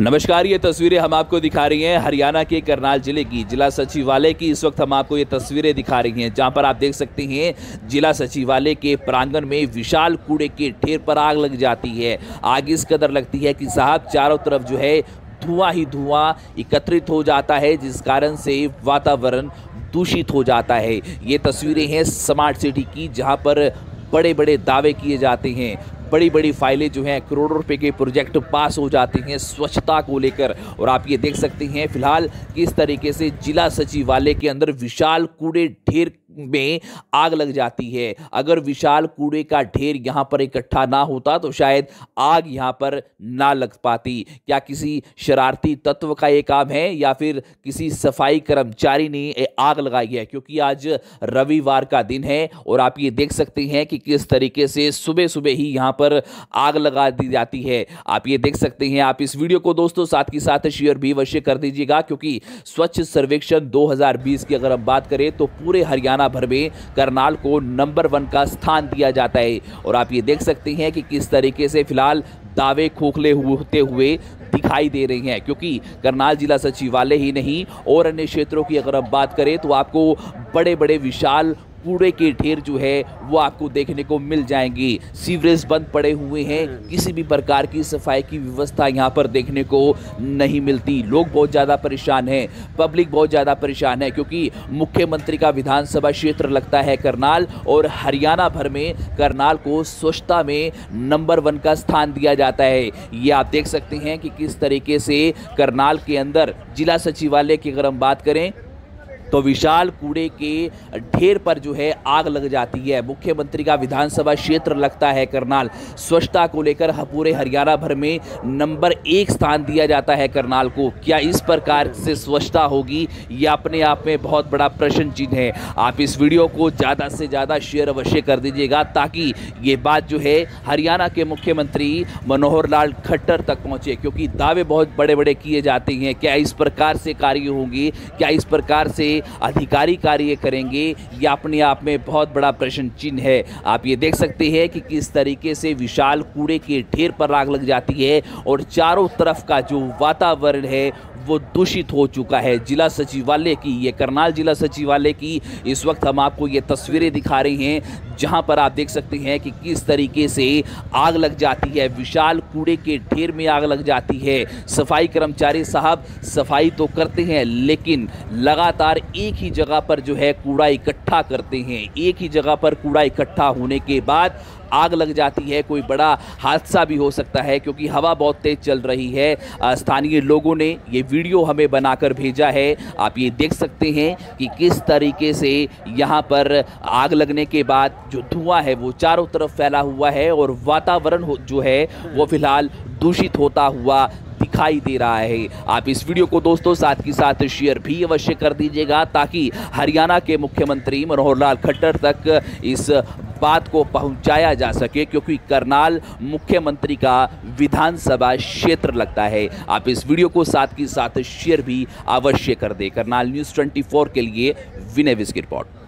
नमस्कार, ये तस्वीरें हम आपको दिखा रही हैं हरियाणा के करनाल ज़िले की, जिला सचिवालय की। इस वक्त हम आपको ये तस्वीरें दिखा रही हैं, जहाँ पर आप देख सकते हैं, जिला सचिवालय के प्रांगण में विशाल कूड़े के ढेर पर आग लग जाती है। आग इस कदर लगती है कि साहब, चारों तरफ़ जो है धुआँ ही धुआँ एकत्रित हो जाता है, जिस कारण से वातावरण दूषित हो जाता है। ये तस्वीरें हैं स्मार्ट सिटी की, जहाँ पर बड़े बड़े दावे किए जाते हैं। बड़ी बड़ी फाइलें जो हैं करोड़ों रुपए के प्रोजेक्ट पास हो जाते हैं स्वच्छता को लेकर। और आप ये देख सकते हैं, फ़िलहाल किस तरीके से जिला सचिवालय के अंदर विशाल कूड़े, ढेर में आग लग जाती है। अगर विशाल कूड़े का ढेर यहाँ पर इकट्ठा ना होता तो शायद आग यहाँ पर ना लग पाती। क्या किसी शरारती तत्व का ये काम है या फिर किसी सफ़ाई कर्मचारी ने आग लगाई है? क्योंकि आज रविवार का दिन है और आप ये देख सकते हैं कि किस तरीके से सुबह सुबह ही यहाँ पर आग लगा दी जाती है। आप ये देख सकते हैं, आप इस वीडियो को दोस्तों साथ के साथ शेयर भी अवश्य कर दीजिएगा, क्योंकि स्वच्छ सर्वेक्षण 2020 की अगर हम बात करें तो पूरे हरियाणा हरियाणा भर में करनाल को नंबर वन का स्थान दिया जाता है। और आप ये देख सकते हैं कि किस तरीके से फ़िलहाल दावे खोखले होते हुए दिखाई दे रही हैं, क्योंकि करनाल जिला सचिवालय ही नहीं, और अन्य क्षेत्रों की अगर आप बात करें तो आपको बड़े बड़े विशाल कूड़े के ढेर जो है वो आपको देखने को मिल जाएँगी। सीवरेज बंद पड़े हुए हैं। किसी भी प्रकार की सफ़ाई की व्यवस्था यहाँ पर देखने को नहीं मिलती। लोग बहुत ज़्यादा परेशान हैं। पब्लिक बहुत ज़्यादा परेशान है क्योंकि मुख्यमंत्री का विधानसभा क्षेत्र लगता है करनाल और हरियाणा भर में करनाल को स्वच्छता में नंबर वन का स्थान दिया जाता है। ये आप देख सकते हैं कि किस तरीके से करनाल के अंदर जिला सचिवालय की अगर हम बात करें तो विशाल कूड़े के ढेर पर जो है आग लग जाती है। मुख्यमंत्री का विधानसभा क्षेत्र लगता है करनाल। स्वच्छता को लेकर पूरे हरियाणा भर में नंबर एक स्थान दिया जाता है करनाल को। क्या इस प्रकार से स्वच्छता होगी? ये अपने आप में बहुत बड़ा प्रश्न चिन्ह है। आप इस वीडियो को ज़्यादा से ज़्यादा शेयर अवश्य कर दीजिएगा ताकि ये बात जो है हरियाणा के मुख्यमंत्री मनोहर लाल खट्टर तक पहुँचे, क्योंकि दावे बहुत बड़े बड़े किए जाते हैं। क्या इस प्रकार से कार्य होंगे? क्या इस प्रकार से अधिकारी कार्य करेंगे, ये अपने आप में बहुत बड़ा प्रश्न चिन्ह है। आप ये देख सकते हैं कि किस तरीके से विशाल कूड़े के ढेर पर आग लग जाती है और चारों तरफ़ का जो वातावरण है, वो दूषित हो चुका है। जिला सचिवालय की, ये करनाल जिला सचिवालय की, इस वक्त हम आपको ये तस्वीरें दिखा रहे हैं। जहाँ पर आप देख सकते हैं कि किस तरीके से आग लग जाती है, विशाल कूड़े के ढेर में आग लग जाती है। सफ़ाई कर्मचारी साहब सफ़ाई तो करते हैं, लेकिन लगातार एक ही जगह पर जो है कूड़ा इकट्ठा करते हैं। एक ही जगह पर कूड़ा इकट्ठा होने के बाद आग लग जाती है। कोई बड़ा हादसा भी हो सकता है, क्योंकि हवा बहुत तेज़ चल रही है। स्थानीय लोगों ने ये वीडियो हमें बनाकर भेजा है। आप ये देख सकते हैं कि किस तरीके से यहाँ पर आग लगने के बाद जो धुआँ है, वो चारों तरफ़ फैला हुआ है और वातावरण जो है, वो फ़िलहाल दूषित होता हुआ दिखाई दे रहा है। आप इस वीडियो को दोस्तों साथ के साथ शेयर भी अवश्य कर दीजिएगा ताकि हरियाणा के मुख्यमंत्री मनोहर लाल खट्टर तक इस बात को पहुँचाया जा सके, क्योंकि करनाल मुख्यमंत्री का विधानसभा क्षेत्र लगता है। आप इस वीडियो को साथ के साथ शेयर भी अवश्य कर दें। करनाल न्यूज़ 24 के लिए विनय विस्क रिपोर्ट।